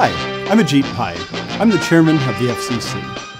Hi, I'm Ajit Pai. I'm the chairman of the FCC.